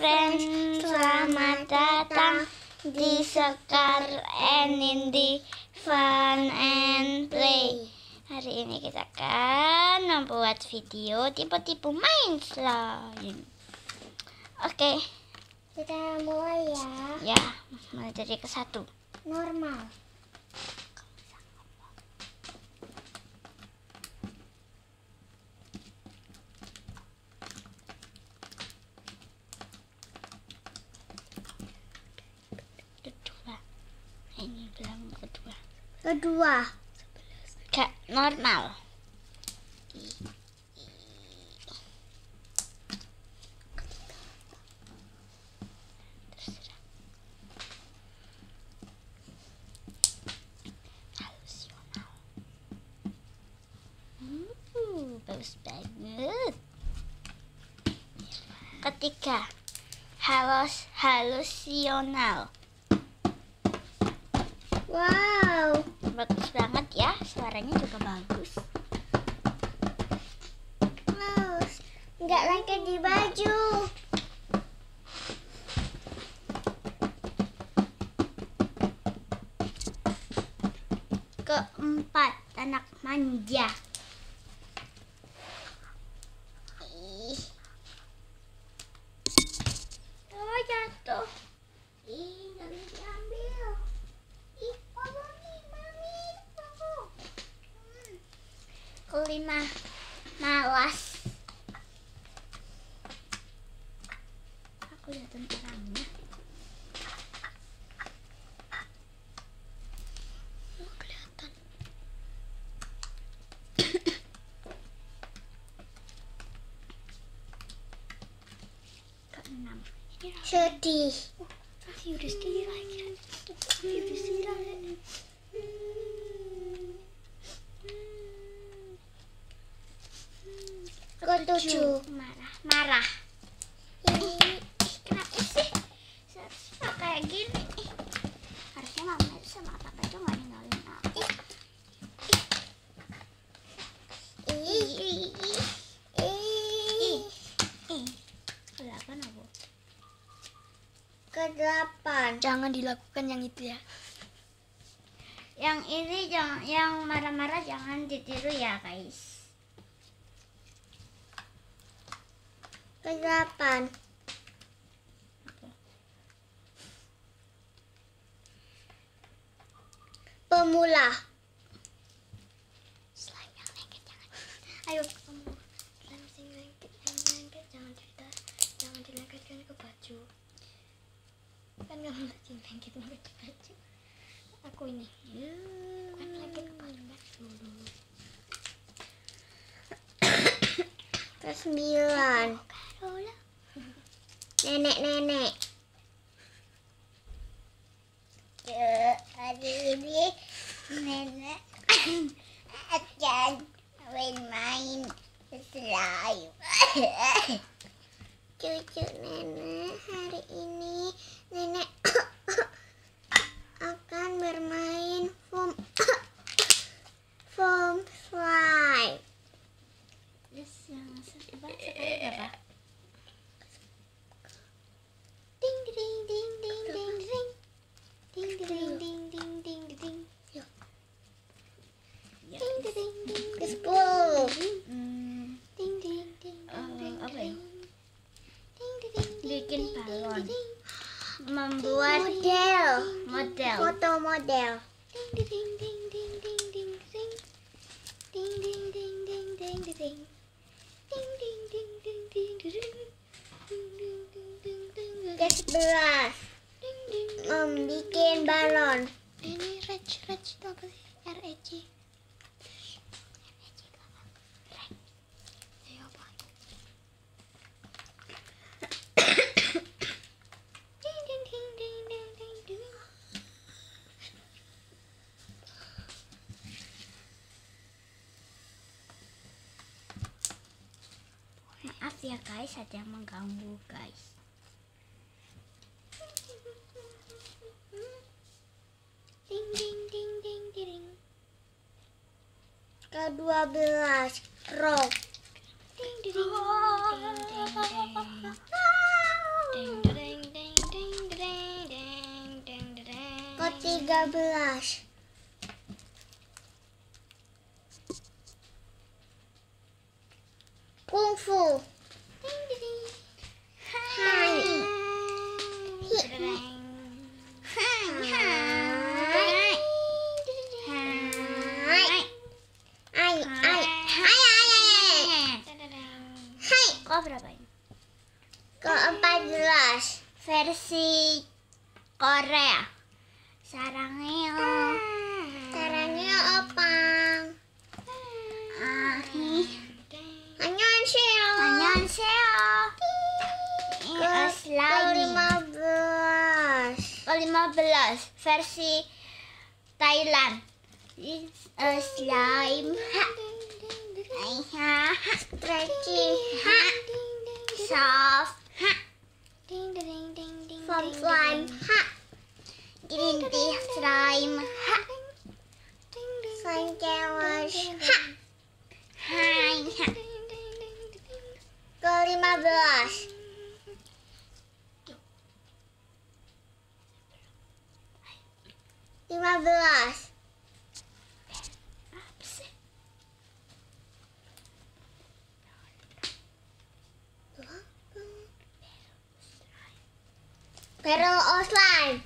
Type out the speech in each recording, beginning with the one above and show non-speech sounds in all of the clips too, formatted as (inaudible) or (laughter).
friends, selamat datang di Sekar and Fun and Play. Hari ini kita akan membuat video tipe-tipe main slime. Oke, Kita mulai ya. ya, mulai dari ke satu. Normal. Kedua. Gak normal. Bagus banget. Ketiga, halus halusional. Wow. Bagus banget ya, suaranya juga bagus. Wow. Nggak lengket di baju. Keempat, anak manja. Ih. Oh, jatuh. Ih, nggak bisa diambil. Ih, apa nih, mami? Aku. Kelima, malas. Aku lihat orangnya. Oh, kelihatan. Keenam. Sedih. Masih udah sedih lagi. Ketujuh. Marah, marah. Ih, Kenapa sih? Seharusnya kayak gini. Ih, Harusnya mama itu sama papa itu nggak ninggalin aku. ih, Ih, ih, ih. Kenapa aku? Kedelapan. Jangan dilakukan yang itu ya. Yang ini jangan, yang marah-marah jangan ditiru ya guys. Pemula. Ke. Aku ini, kan. Carola. Nenek-nenek. Ya, hari ini nenek (coughs) akan main-main slime. (coughs) Cucu nenek hari ini nenek (coughs) akan bermain foam foam slime. Terus yang coba sekarang berapa? Ding ding ding ding ding ding. Ding ding ding ding ding ding. Ya. Ding ding ding Ke sepuluh. Hmm, ding ding ding Eh, ding. apa ya? Ding ding ding Bikin ding, balon. ding, membuat Model. model. Foto model. Ding. Membikin balon. Ini itu apa sih? maaf ya guys ada yang mengganggu guys. Ding ding ding ding ding. Ke 12 rock. Ding ding ding ding ding. Ding ding ding ding ding ding ding ding ding ding ding Kung Fu. Versi Korea. Sarangnya. Caranya opang Ahi. Annyeonghaseyo Annyeonghaseyo. ke Slime. ke-15 ke-15 versi Thailand. A slime. Ha. Ha. stretching Ha. Soft. Ha. from slime ha Grintih slime. Ha. slime challenge ha Hai. Ha. ke-15 15 Apa sih? Barrel of slime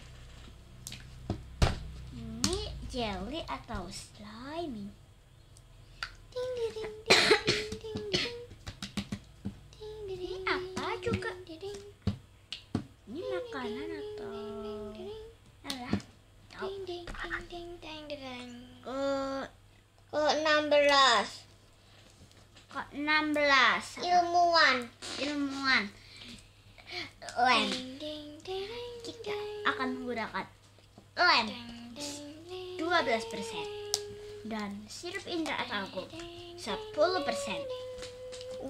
Ini jelly atau slime? Ini apa juga? Ini makanan atau alah? Tahu. Ke ke-16 kok 16 ilmuwan ilmuwan lem kita akan menggunakan lem. 12% dan sirup indra atau 10%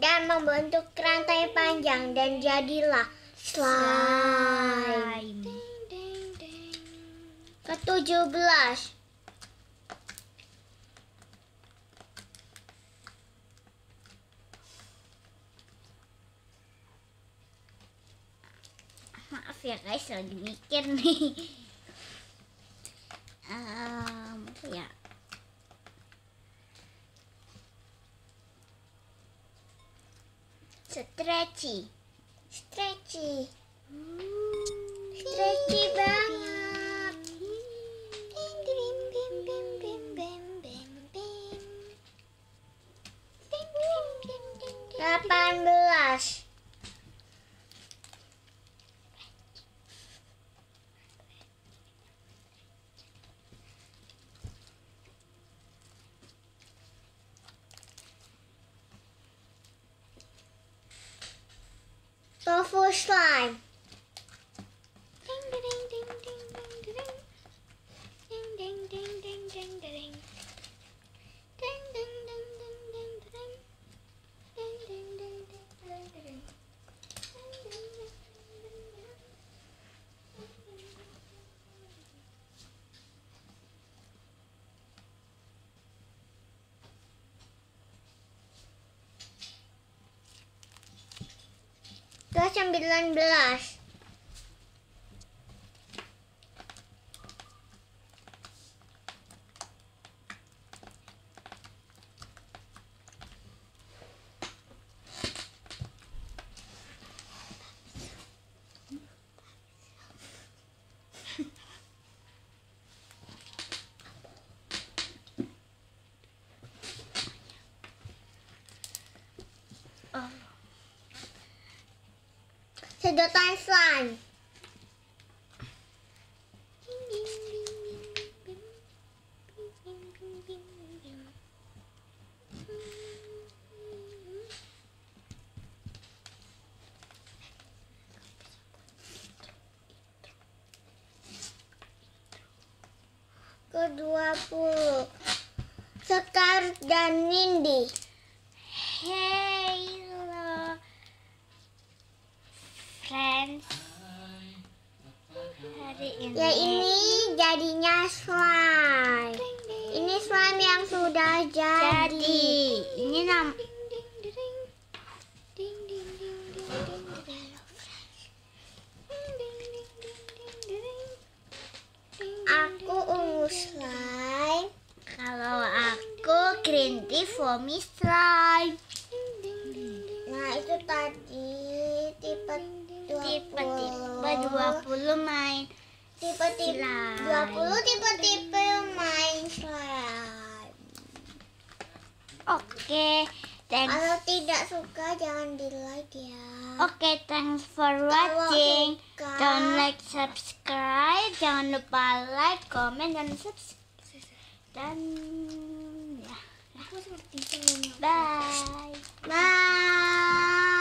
dan membentuk rantai panjang dan jadilah slime. Ke-17 maaf ya guys lagi mikir nih. (laughs) Apa ya? Stretchy. Stretchy. Stretchy banget. 18 Tofu slime. Ke 19 oh, Sedotan slime. Ke-20 Sekar dan Nindi. Hello friends. Hari ini. Ya ini jadinya slime. Ini slime yang sudah jadi, jadi. Ini nam Aku ungu slime. Kalau aku green tea for me slime. Nah itu tadi tipe Tipe-tipe 20 main. tipe-tipe Slime. 20 tipe-tipe main slime. Oke, thanks. Kalau tidak suka jangan di like ya. Oke, thanks for watching. suka, Don't like, subscribe. Jangan lupa like, comment, dan subscribe. Dan ya, itu. bye. Bye.